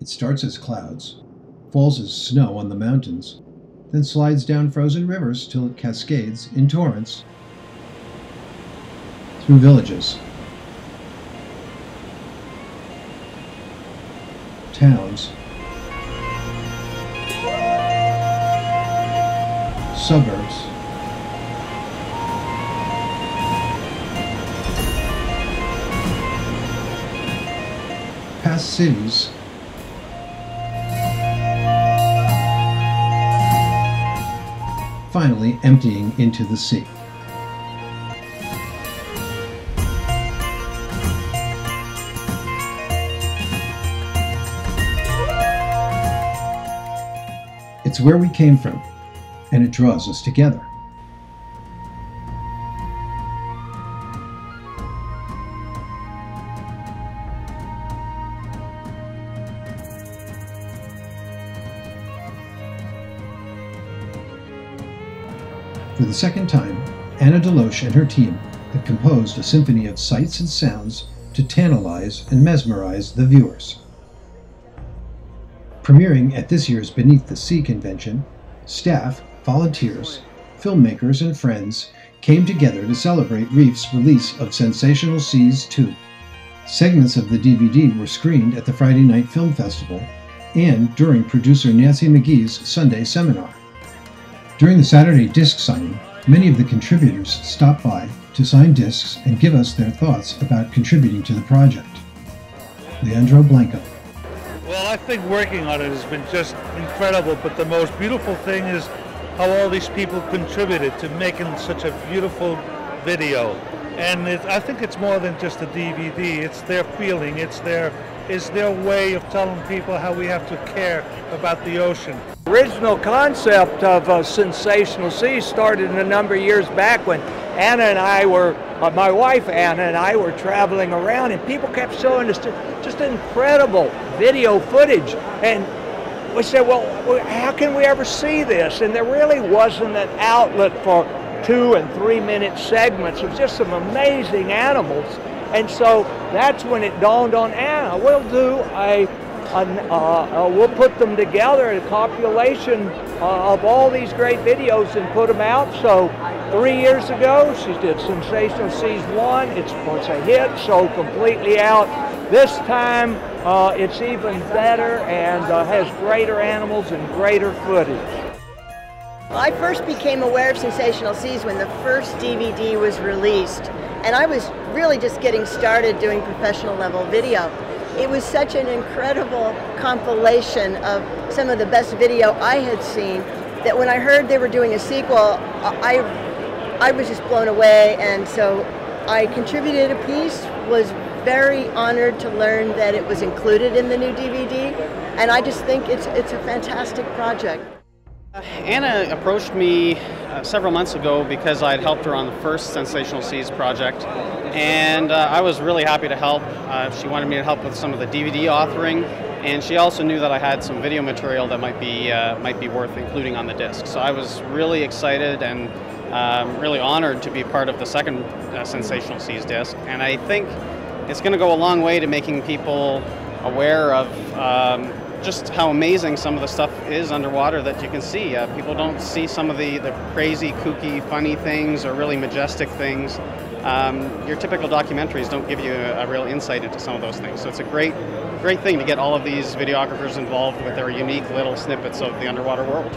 It starts as clouds, falls as snow on the mountains, then slides down frozen rivers till it cascades in torrents through villages, towns, suburbs, past cities, finally emptying into the sea. It's where we came from, and it draws us together. For the second time, Anna DeLoach and her team have composed a symphony of sights and sounds to tantalize and mesmerize the viewers. Premiering at this year's Beneath the Sea convention, staff, volunteers, filmmakers, and friends came together to celebrate Reef's release of Sensational Seas 2. Segments of the DVD were screened at the Friday Night Film Festival and during producer Nancy McGee's Sunday seminar. During the Saturday disc signing, many of the contributors stopped by to sign discs and give us their thoughts about contributing to the project. Leandro Blanco. Well, I think working on it has been just incredible, but the most beautiful thing is how all these people contributed to making such a beautiful video. And it, I think it's more than just a DVD. It's their feeling. It's their it's their way of telling people how we have to care about the ocean. Original concept of uh, Sensational Sea started in a number of years back when Anna and I were, uh, my wife Anna and I were traveling around, and people kept showing us just incredible video footage. And we said, well, how can we ever see this? And there really wasn't an outlet for two and three minute segments of just some amazing animals. And so that's when it dawned on Anna. We'll do a, a uh, uh, we'll put them together, a compilation uh, of all these great videos and put them out. So three years ago, she did Sensational Seas 1. It's, it's a hit, sold completely out. This time, uh, it's even better and uh, has greater animals and greater footage. I first became aware of Sensational Seas when the first DVD was released, and I was really just getting started doing professional level video. It was such an incredible compilation of some of the best video I had seen that when I heard they were doing a sequel, I, I was just blown away, and so I contributed a piece, was very honored to learn that it was included in the new DVD, and I just think it's, it's a fantastic project. Uh, Anna approached me uh, several months ago because I had helped her on the first Sensational Seas project, and uh, I was really happy to help. Uh, she wanted me to help with some of the DVD authoring, and she also knew that I had some video material that might be uh, might be worth including on the disc. So I was really excited and um, really honored to be part of the second uh, Sensational Seas disc, and I think it's going to go a long way to making people aware of. Um, just how amazing some of the stuff is underwater that you can see. Uh, people don't see some of the, the crazy, kooky, funny things or really majestic things. Um, your typical documentaries don't give you a, a, real insight into some of those things. So it's a great, great thing to get all of these videographers involved with their unique little snippets of the underwater world.